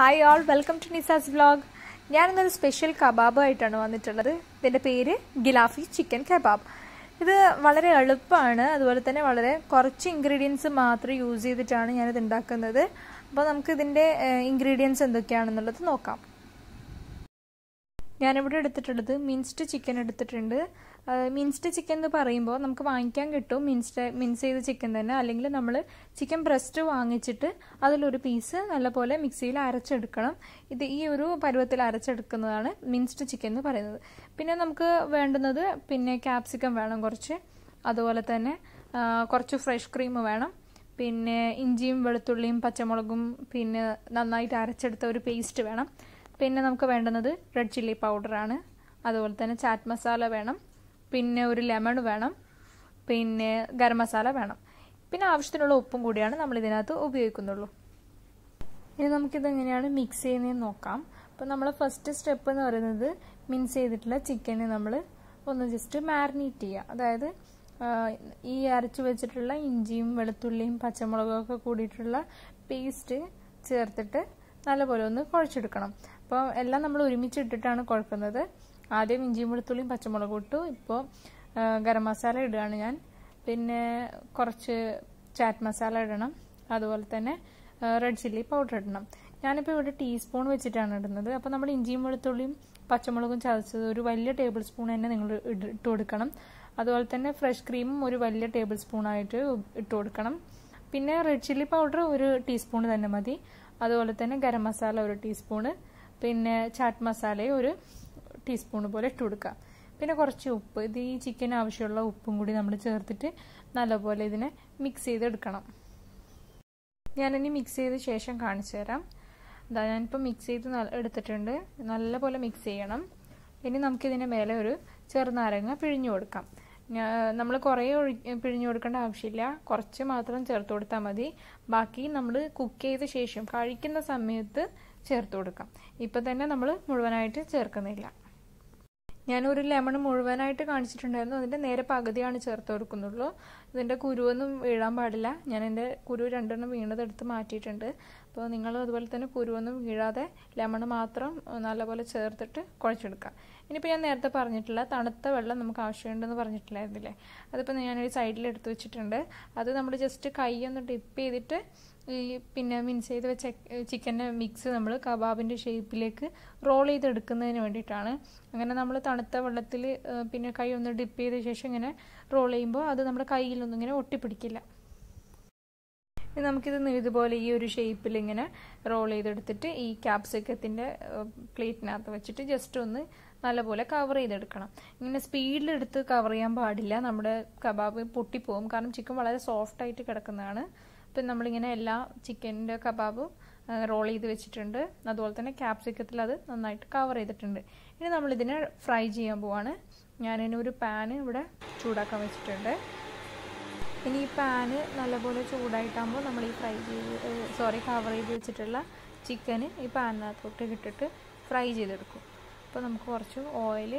Hi all welcome to Nisa's vlog ഞാനിന്നൊരു special kebab കബാബായിട്ടാണ് വന്നിട്ടുള്ളത്. ഇതിന്റെ പേര് ഗിലാഫി ചിക്കൻ കബാബ്. ഇത് വളരെ എളുപ്പമാണ്. അതുപോലെ തന്നെ വളരെ കുറച്ച് ഇൻഗ്രീഡിയൻസ് മാത്രം യൂസ് ചെയ്തിട്ടാണ് ഞാനിത് ഉണ്ടാക്കുന്നത്. അപ്പോൾ നമുക്ക് ഇതിന്റെ ഇൻഗ്രീഡിയൻസ് എന്തൊക്കെയാണെന്നുള്ളത് നോക്കാം. ഞാനിവിടെ എടുത്തിട്ടുള്ളത് മിൻസ്ഡ് ചിക്കൻ എടുത്തിട്ടുണ്ട്. മിൻസ്ഡ് ചിക്കൻ എന്ന് പറയുമ്പോൾ നമുക്ക് വാങ്ങിക്കാൻ കിട്ടും. മിൻസ്ഡ് മിൻസ് ചെയ്ത ചിക്കൻ തന്നെ. അല്ലെങ്കിൽ നമ്മൾ ചിക്കൻ ബ്രസ്റ്റ് വാങ്ങിച്ചിട്ട് അതിലൊരു പീസ് നല്ലപോലെ മിക്സിയിൽ അരച്ചെടുക്കണം. ഇത് ഈ ഒരു പരുവത്തിൽ അരച്ചെടുക്കുന്നതാണ് മിൻസ്ഡ് ചിക്കൻ എന്ന് പറയുന്നത്. പിന്നെ നമുക്ക് വേണ്ടുന്നത് പിന്നെ ക്യാപ്സിക്കം വേണം കുറച്ച്. അതുപോലെ തന്നെ കുറച്ച് ഫ്രഷ് ക്രീം വേണം. പിന്നെ ഇഞ്ചിയും വെളുത്തുള്ളിയും പച്ചമുളകും പിന്നെ നന്നായിട്ട് അരച്ചെടുത്ത ഒരു പേസ്റ്റ് വേണം. പിന്നെ നമുക്ക് വേണ്ടുന്നത് റെഡ് ചില്ലി പൗഡറാണ് അതുപോലെ തന്നെ ചാറ്റ് മസാല വേണം. പിന്നെ ഒരു ലെമൺ വേണം. പിന്നെ ഗരം മസാല വേണം. പിന്നെ ആവശ്യത്തിനുള്ള ഉപ്പും കൂടിയാണ് നമ്മൾ ഇതിനകത്ത് ഉപയോഗിക്കുന്നുള്ളൂ. ഇനി നമുക്കിത് എങ്ങനെയാണ് മിക്സ് ചെയ്യുന്നതെന്ന് നോക്കാം. അപ്പോൾ നമ്മൾ ഫസ്റ്റ് സ്റ്റെപ്പ് എന്ന് പറയുന്നത് മിൻസ് ചെയ്തിട്ടുള്ള ചിക്കനെ നമ്മൾ ഒന്ന് ജസ്റ്റ് മാരിനേറ്റ് ചെയ്യുക. അതായത് ഈ അരച്ചു വെച്ചിട്ടുള്ള ഇഞ്ചിയും വെളുത്തുള്ളിയും പച്ചമുളകും ഒക്കെ കൂടിയിട്ടുള്ള പേസ്റ്റ് ചേർത്തിട്ട് നല്ലപോലെ ഒന്ന് കുഴച്ചെടുക്കണം. അപ്പോൾ എല്ലാം നമ്മൾ ഒരുമിച്ച് ഇട്ടിട്ടാണ് കുഴക്കുന്നത്. ആദ്യം ഇഞ്ചിയും വെളുത്തുള്ളിയും പച്ചമുളകും ഇട്ടു. ഇപ്പോൾ ഗരം മസാല ഇടുകയാണ് ഞാൻ. പിന്നെ കുറച്ച് ചാറ്റ് മസാല ഇടണം. അതുപോലെ തന്നെ റെഡ് ചില്ലി പൗഡർ ഇടണം. ഞാനിപ്പോൾ ഇവിടെ ടീസ്പൂൺ വെച്ചിട്ടാണ് ഇടുന്നത്. അപ്പോൾ നമ്മൾ ഇഞ്ചിയും വെളുത്തുള്ളിയും പച്ചമുളകും ചതച്ചത് ഒരു വലിയ ടേബിൾ സ്പൂൺ തന്നെ നിങ്ങൾ ഇട്ട് കൊടുക്കണം. അതുപോലെ തന്നെ ഫ്രഷ് ക്രീമും ഒരു വലിയ ടേബിൾ സ്പൂണായിട്ട് ഇട്ട് കൊടുക്കണം. പിന്നെ റെഡ് ചില്ലി പൗഡർ ഒരു ടീസ്പൂൺ തന്നെ മതി. അതുപോലെ തന്നെ ഗരം മസാല ഒരു ടീസ്പൂണ് പിന്നെ ചാറ്റ് മസാലയും ഒരു ടീസ്പൂൺ പോലെ ഇട്ട് കൊടുക്കുക. പിന്നെ കുറച്ച് ഉപ്പ്. ഇത് ഈ ചിക്കൻ ആവശ്യമുള്ള ഉപ്പും കൂടി നമ്മൾ ചേർത്തിട്ട് നല്ലപോലെ ഇതിനെ മിക്സ് ചെയ്തെടുക്കണം. ഞാനിനി മിക്സ് ചെയ്ത ശേഷം കാണിച്ചു തരാം. അതാ ഞാനിപ്പോൾ മിക്സ് ചെയ്ത് എടുത്തിട്ടുണ്ട്. നല്ലപോലെ മിക്സ് ചെയ്യണം. ഇനി നമുക്കിതിന്റെ മേലെ ഒരു ചെറുനാരങ്ങ പിഴിഞ്ഞു കൊടുക്കാം. നമ്മൾ കുറേ ഒഴി പിഴിഞ്ഞു കൊടുക്കേണ്ട ആവശ്യമില്ല. കുറച്ച് മാത്രം ചേർത്ത് കൊടുത്താൽ മതി. ബാക്കി നമ്മൾ കുക്ക് ചെയ്ത ശേഷം കഴിക്കുന്ന സമയത്ത് ചേർത്ത് കൊടുക്കാം. ഇപ്പം തന്നെ നമ്മൾ മുഴുവനായിട്ട് ചേർക്കുന്നില്ല. ഞാനൊരു ലെമൺ മുഴുവനായിട്ട് കാണിച്ചിട്ടുണ്ടായിരുന്നു. അതിന്റെ നേരെ പകുതിയാണ് ചേർത്ത് കൊടുക്കുന്നുള്ളൂ. ഇതിന്റെ കുരുവൊന്നും വീഴാൻ പാടില്ല. ഞാൻ എന്റെ കുരു രണ്ടെണ്ണം വീണതെടുത്ത് മാറ്റിയിട്ടുണ്ട്. അപ്പോൾ നിങ്ങൾ അതുപോലെ തന്നെ കുരുവൊന്നും വീഴാതെ ലെമൺ മാത്രം നല്ലപോലെ ചേർത്തിട്ട് കുഴച്ചെടുക്കുക ഇനിയിപ്പോൾ ഞാൻ നേരത്തെ പറഞ്ഞിട്ടില്ല തണുത്ത വെള്ളം നമുക്ക് ആവശ്യമുണ്ടെന്ന് പറഞ്ഞിട്ടില്ലായിരുന്നില്ലേ? അതിപ്പോൾ ഞാനൊരു സൈഡിൽ എടുത്ത് വെച്ചിട്ടുണ്ട്. അത് നമ്മൾ ജസ്റ്റ് കൈ ഒന്ന് ഡിപ്പ് ചെയ്തിട്ട് ഈ പിന്നെ മിൻസ് ചെയ്ത് വെച്ച ചിക്കന്റെ മിക്സ് നമ്മൾ കബാബിന്റെ ഷേപ്പിലേക്ക് റോൾ ചെയ്തെടുക്കുന്നതിന് വേണ്ടിയിട്ടാണ്. അങ്ങനെ നമ്മൾ തണുത്ത വെള്ളത്തിൽ പിന്നെ കൈ ഒന്ന് ഡിപ്പ് ചെയ്ത ശേഷം ഇങ്ങനെ റോൾ ചെയ്യുമ്പോൾ അത് നമ്മുടെ കയ്യിലൊന്നും ഇങ്ങനെ ഒട്ടിപ്പിടിക്കില്ല. നമുക്കിത് ഇതുപോലെ ഈ ഒരു ഷേപ്പിൽ ഇങ്ങനെ റോൾ ചെയ്തെടുത്തിട്ട് ഈ ക്യാപ്സിക്കത്തിന്റെ പ്ലേറ്റിനകത്ത് വെച്ചിട്ട് ജസ്റ്റ് ഒന്ന് നല്ലപോലെ കവർ ചെയ്തെടുക്കണം. ഇങ്ങനെ സ്പീഡിലെടുത്ത് കവർ ചെയ്യാൻ പാടില്ല. നമ്മുടെ കബാബ് പൊട്ടിപ്പോകും കാരണം ചിക്കൻ വളരെ സോഫ്റ്റ് ആയിട്ട് കിടക്കുന്നതാണ്. അപ്പം നമ്മളിങ്ങനെ എല്ലാ ചിക്കന്റെ കബാബും റോൾ ചെയ്ത് വെച്ചിട്ടുണ്ട്. അതുപോലെ തന്നെ ക്യാപ്സിക്കത്തിൽ അത് നന്നായിട്ട് കവർ ചെയ്തിട്ടുണ്ട്. ഇനി നമ്മളിതിനെ ഫ്രൈ ചെയ്യാൻ പോവാണ്. ഞാനിനി ഒരു പാന് ഇവിടെ ചൂടാക്കാൻ വെച്ചിട്ടുണ്ട്. ഇനി ഈ പാന് നല്ലപോലെ ചൂടായിട്ടാകുമ്പോൾ നമ്മൾ ഈ ഫ്രൈ ചെയ്ത് സോറി കവർ ചെയ്ത് വെച്ചിട്ടുള്ള ചിക്കന് ഈ പാനിനകത്തോട്ട് ഇട്ടിട്ട് ഫ്രൈ ചെയ്തെടുക്കും. അപ്പോൾ നമുക്ക് കുറച്ച് ഓയിൽ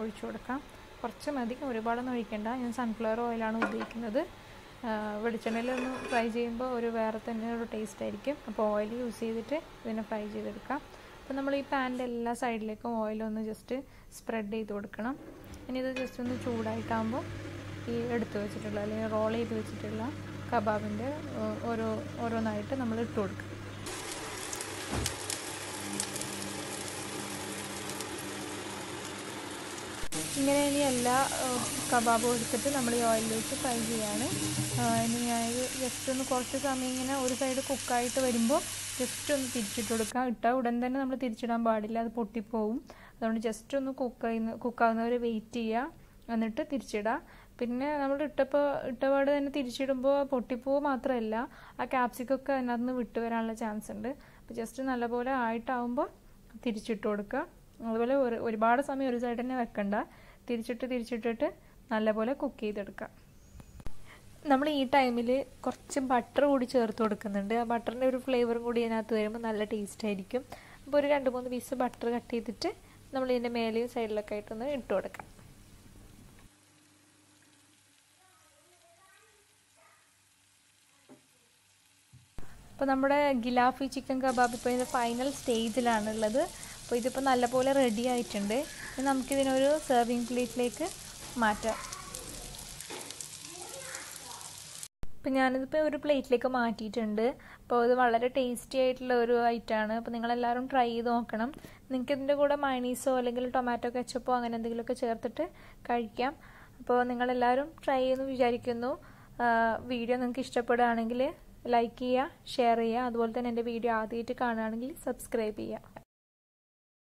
ഒഴിച്ചു കൊടുക്കാം. കുറച്ച് മതി ഒരുപാടൊന്നും ഒഴിക്കേണ്ട. ഞാൻ സൺഫ്ലവർ ഓയിലാണ് ഉപയോഗിക്കുന്നത്. വെളിച്ചെണ്ണയിലൊന്ന് ഫ്രൈ ചെയ്യുമ്പോൾ ഒരു വേറെ തന്നെ ഒരു ടേസ്റ്റ് ആയിരിക്കും. അപ്പോൾ ഓയിൽ യൂസ് ചെയ്തിട്ട് ഇതിനെ ഫ്രൈ ചെയ്തെടുക്കാം. അപ്പോൾ നമ്മൾ ഈ പാനിന്റെ എല്ലാ സൈഡിലേക്കും ഓയിലൊന്ന് ജസ്റ്റ് സ്പ്രെഡ് ചെയ്ത് കൊടുക്കണം. ഇനി ഇത് ജസ്റ്റ് ഒന്ന് ചൂടായിട്ടാകുമ്പോൾ ഈ എടുത്തു വെച്ചിട്ടുള്ള അല്ലെങ്കിൽ റോൾ ചെയ്ത് വെച്ചിട്ടുള്ള കബാബിന്റെ ഓരോ ഓരോന്നായിട്ട് നമ്മൾ ഇട്ട് കൊടുക്കും. ഇങ്ങനെ ഇനി എല്ലാ കബാബും എടുത്തിട്ട് നമ്മൾ ഈ ഓയിലിൽ വെച്ച് ഫ്രൈ ചെയ്യാണ്. ഇനി ഞാൻ ജസ്റ്റ് ഒന്ന് കുറച്ച് സമയം ഇങ്ങനെ ഒരു സൈഡ് കുക്കായിട്ട് വരുമ്പോൾ ജസ്റ്റ് ഒന്ന് തിരിച്ചിട്ട് കൊടുക്കാം. ഇട്ടാൽ ഉടൻ തന്നെ നമ്മൾ തിരിച്ചിടാൻ പാടില്ല അത് പൊട്ടിപ്പോവും. അതുകൊണ്ട് ജസ്റ്റ് ഒന്ന് കുക്ക് ചെയ്യുന്ന കുക്കാവുന്നവരെ വെയിറ്റ് ചെയ്യുക എന്നിട്ട് തിരിച്ചിടുക പിന്നെ നമ്മൾ ഇട്ടപ്പോൾ ഇട്ടപാട് തന്നെ തിരിച്ചിടുമ്പോൾ പൊട്ടിപ്പോ മാത്രമല്ല ആ ക്യാപ്സിക്കൊക്കെ അതിനകത്ത് നിന്ന് വിട്ടു വരാനുള്ള ചാൻസ് ഉണ്ട്. അപ്പോൾ ജസ്റ്റ് നല്ലപോലെ ആയിട്ടാവുമ്പോൾ തിരിച്ചിട്ട് കൊടുക്കുക. അതുപോലെ ഒരുപാട് സമയം ഒരു സൈഡ് തന്നെ വെക്കണ്ട. തിരിച്ചിട്ട് തിരിച്ചിട്ടിട്ട് നല്ലപോലെ കുക്ക് ചെയ്തെടുക്കുക നമ്മൾ ഈ ടൈമിൽ കുറച്ച് ബട്ടർ കൂടി ചേർത്ത് കൊടുക്കുന്നുണ്ട്. ആ ബട്ടറിന്റെ ഒരു ഫ്ലേവറും കൂടി അതിനകത്ത് വരുമ്പോൾ നല്ല ടേസ്റ്റ് ആയിരിക്കും. അപ്പോൾ ഒരു രണ്ട് മൂന്ന് പീസ് ബട്ടർ കട്ട് ചെയ്തിട്ട് നമ്മൾ ഇതിന്റെ മേലെയും സൈഡിലൊക്കെ ആയിട്ടൊന്ന് ഇട്ട് കൊടുക്കാം. അപ്പോൾ നമ്മുടെ ഗിലാഫി ചിക്കൻ കബാബ് ഇപ്പോൾ ഇതിന്റെ ഫൈനൽ സ്റ്റേജിലാണുള്ളത് അപ്പോൾ ഇതിപ്പോൾ നല്ലപോലെ റെഡി ആയിട്ടുണ്ട്. ഇനി നമുക്കിതിനൊരു സെർവിങ് പ്ലേറ്റിലേക്ക് മാറ്റാം. അപ്പം ഞാനിതിപ്പോൾ ഒരു പ്ലേറ്റിലേക്ക് മാറ്റിയിട്ടുണ്ട്. അപ്പോൾ ഇത് വളരെ ടേസ്റ്റി ആയിട്ടുള്ള ഒരു ഐറ്റമാണ് അപ്പോൾ നിങ്ങളെല്ലാവരും ട്രൈ ചെയ്ത് നോക്കണം. നിങ്ങൾക്ക് ഇതിന്റെ കൂടെ മൈനീസോ അല്ലെങ്കിൽ ടൊമാറ്റോ കെച്ചപ്പോ അങ്ങനെ എന്തെങ്കിലുമൊക്കെ ചേർത്തിട്ട് കഴിക്കാം. അപ്പോൾ നിങ്ങളെല്ലാവരും ട്രൈ ചെയ്യുമെന്ന് വിചാരിക്കുന്നു. വീഡിയോ നിങ്ങൾക്ക് ഇഷ്ടപ്പെടുകയാണെങ്കിൽ ലൈക്ക് ചെയ്യുക ഷെയർ ചെയ്യുക. അതുപോലെ തന്നെ എന്റെ വീഡിയോ ആദ്യമായിട്ട് കാണുകയാണെങ്കിൽ സബ്സ്ക്രൈബ് ചെയ്യുക.